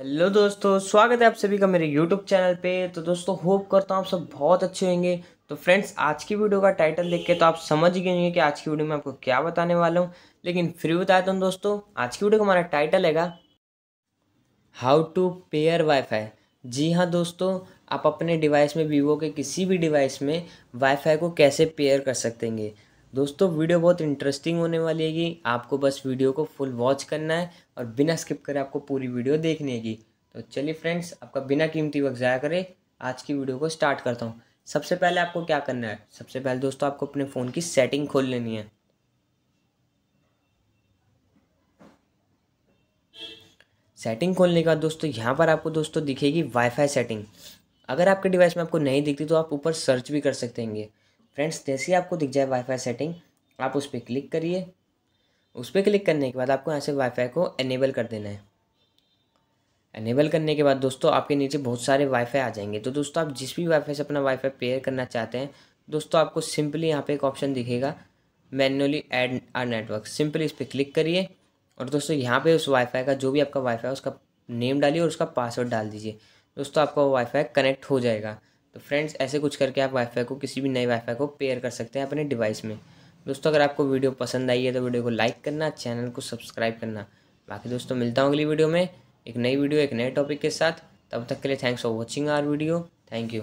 Hello दोस्तों, स्वागत है आप सभी का मेरे यूट्यूब चैनल पे। तो दोस्तों, होप करता हूँ आप सब बहुत अच्छे होंगे। तो फ्रेंड्स, आज की वीडियो का टाइटल देख के तो आप समझ गए होंगे कि आज की वीडियो में आपको क्या बताने वाला हूँ। लेकिन फिर बताता हूँ दोस्तों, आज की वीडियो का हमारा टाइटल हैगा हाउ टू पेयर वाईफाई जी हाँ दोस्तों, आप अपने डिवाइस में वीवो के किसी भी डिवाइस में वाईफाई को कैसे पेयर कर सकते हैं दोस्तों, वीडियो बहुत इंटरेस्टिंग होने वाली है आपको बस वीडियो को फुल वॉच करना है और बिना स्किप करे आपको पूरी वीडियो देखनी है तो चलिए फ्रेंड्स आपका बिना कीमती वक्त ज़ाया करे, आज की वीडियो को स्टार्ट करता हूँ। सबसे पहले आपको क्या करना है? सबसे पहले दोस्तों, आपको अपने फ़ोन की सेटिंग खोल लेनी है। सेटिंग खोलने के बाद दोस्तों, यहाँ पर आपको दोस्तों दिखेगी वाईफाई सेटिंग अगर आपके डिवाइस में आपको नहीं दिखती तो आप ऊपर सर्च भी कर सकते हैं। फ्रेंड्स, जैसे ही आपको दिख जाए वाईफाई सेटिंग आप उस पर क्लिक करिए। उस पर क्लिक करने के बाद आपको यहाँ से वाईफाई को एनेबल कर देना है। एनेबल करने के बाद दोस्तों, आपके नीचे बहुत सारे वाईफाई आ जाएँगे। तो दोस्तों, आप जिस भी वाईफाई से अपना वाईफाई पेयर करना चाहते हैं, दोस्तों, आपको सिंपली यहाँ पे एक ऑप्शन दिखेगा manually add our network simply इस पर क्लिक करिए और दोस्तों, यहाँ पे उस वाईफाई का जो भी आपका वाईफाई है, उसका नेम डालिए और उसका पासवर्ड डाल दीजिए। दोस्तों, आपका वाईफाई कनेक्ट हो जाएगा। तो फ्रेंड्स, ऐसे कुछ करके आप वाईफाई को, किसी भी नए वाईफाई को पेयर कर सकते हैं अपने डिवाइस में। दोस्तों, अगर आपको वीडियो पसंद आई है तो वीडियो को लाइक करना चैनल को सब्सक्राइब करना। बाकी दोस्तों, मिलता हूँ अगली वीडियो में एक नई वीडियो, एक नए टॉपिक के साथ। तब तक के लिए thanks for watching our video thank you